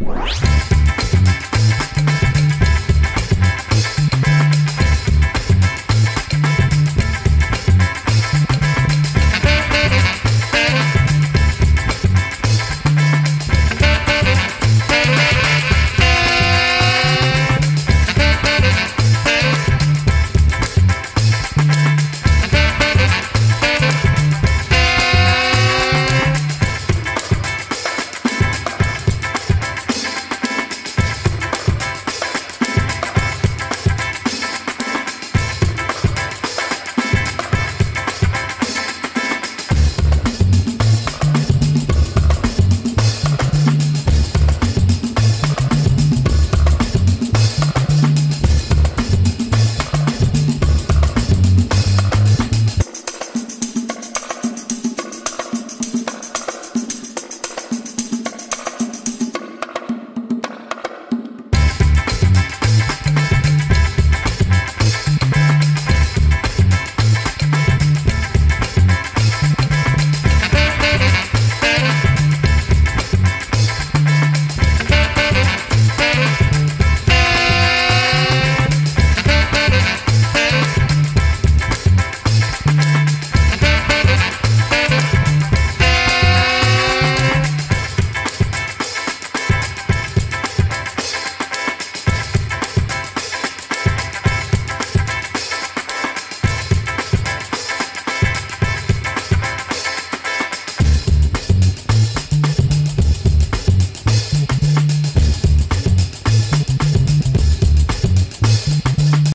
Música